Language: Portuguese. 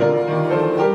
Música